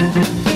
Música